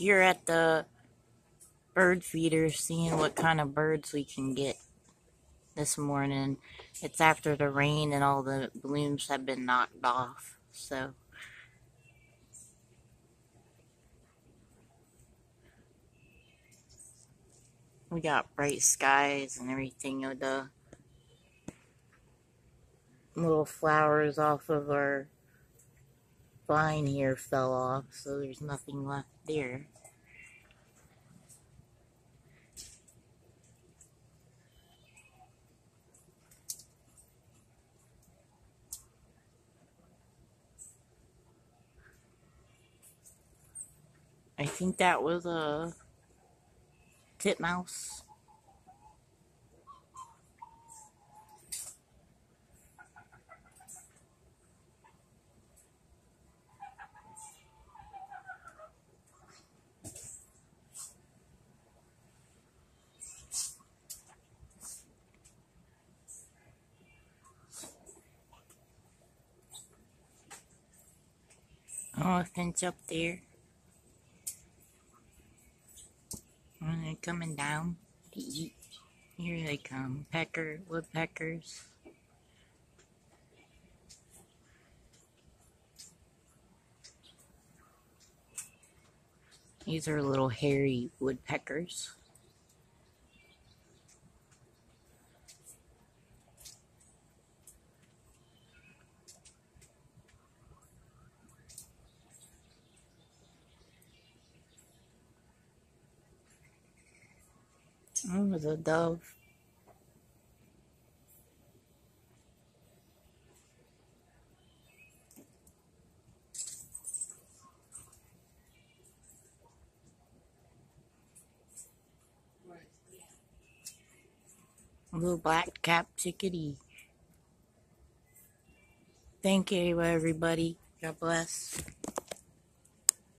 here at the bird feeder seeing what kind of birds we can get this morning. It's after the rain and all the blooms have been knocked off. So we got bright skies and everything of the little flowers off of our vine here fell off, so there's nothing left there. I think that was a titmouse. Oh, Elephants up there. And they're coming down to eat. Here they come. Pecker, woodpeckers. These are little hairy woodpeckers. Oh, the dove. Little black cap chickadee. Thank you, everybody. God bless.